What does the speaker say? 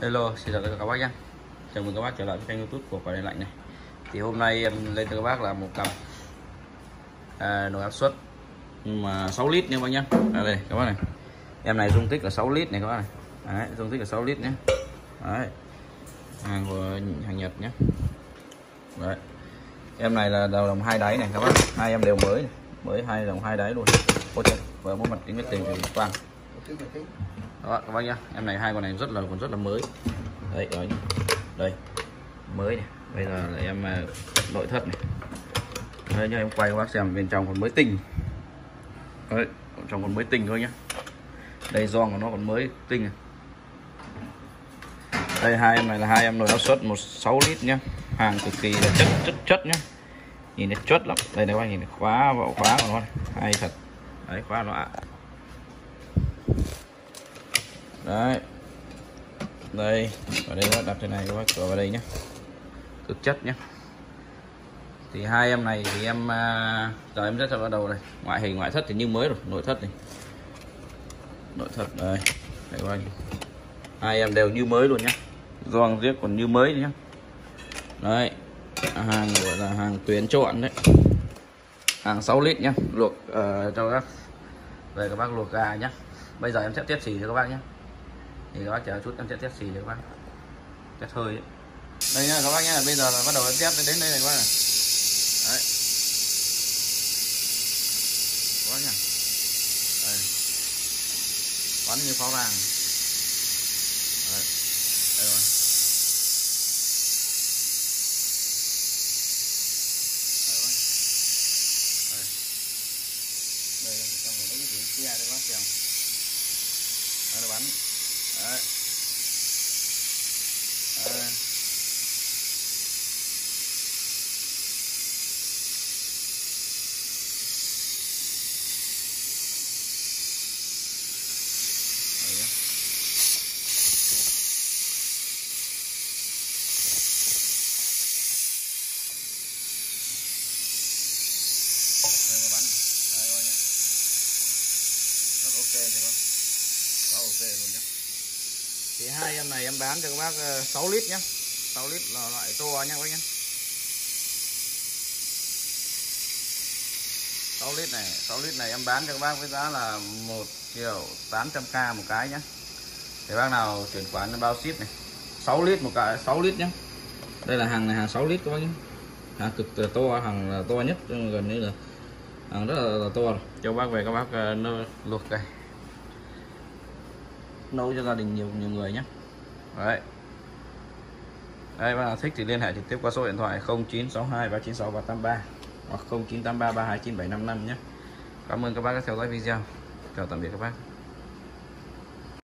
Hello, xin chào tất cả các bác nhé. Chào mừng các bác trở lại với kênh youtube của quả đèn lạnh này. Thì hôm nay em lên cho các bác là một cặp à, nồi áp suất mà 6 lít nha các bác nhé. À, Đây các bác này. Em này dung tích là 6 lít này các bác này. Đấy, dung tích là 6 lít nhé. Đấy. Hàng của hàng Nhật nhé. Đấy. Em này là đầu đồng hai đáy này các bác. Hai em đều mới này. Mới hai đồng hai đáy luôn. Ôi trời, và một mặt kính nhất tình thì quang đó, các bác nhá. Em này hai con này rất là, còn rất là mới. Đấy đấy đây, mới này. Bây giờ là em à, nội thất này. Đây nhá, em quay các bác xem bên trong còn mới tinh. Đấy trong còn mới tinh thôi nhá. Đây giòn của nó còn mới tinh. Này. đây, hai em này là hai em nồi áp suất một sáu lít nhá. Hàng cực kỳ là chất chất chất nhá. Nhìn nó chất lắm. Đây này các bác nhìn khóa vào khóa của nó này. hay thật. Đấy, khóa nó ạ đấy. Đây và đây nó đặt trên này các bác cửa vào đây nhé cực chất nhé thì hai em này thì em à, giờ em rất cho bắt đầu này. Ngoại hình ngoại thất thì như mới rồi nội thất này. Nội thất đây. Đây các bác hai em đều như mới luôn nhé giòn riết còn như mới nhé đấy. Hàng gọi là hàng tuyến chọn đấy. Hàng 6 lít nhá luộc uh, cho các về các bác luộc gà nhá. Bây giờ em sẽ tiếp xỉ cho các bác nhé thì các bác chờ chút, em sẽ test xì cho các bác. Test hơi ấy. đây nha, các bác nhé bây giờ là bắt đầu em test đến đây này các bác này. Đấy. Các bác nhá đây. Bắn như pháo vàng. Đấy. đây rồi. Đây là trong một cái chuyện kia đây các bác xem. Đây nó bắn đấy đấy Đấy. Đây nó bắn. Đấy coi. Rất ok chưa bác? Quá ok luôn nhé. Thì hai em này em bán cho các bác ờ, 6 lít nhá. 6 lít là loại to nha các bác nhá. 6 lít này, 6 lít này em bán cho các bác với giá là 1 triệu 800k một cái nhá. Để bác nào chuyển khoản bao ship này. 6 lít một cái, 6 lít nhá. Đây là hàng này hàng 6 lít các bác nhá. Hàng cực là to, hàng là to nhất gần đây là hàng rất là, là to rồi. Cho bác về các bác ờ, nơ luộc nấu cho gia đình nhiều nhiều người nhé đấy. Đây, bạn nào thích thì liên hệ trực tiếp qua số điện thoại 0962 396 383 hoặc 0983 329 755 nhé Cảm ơn các bác đã theo dõi video. Chào tạm biệt các bác.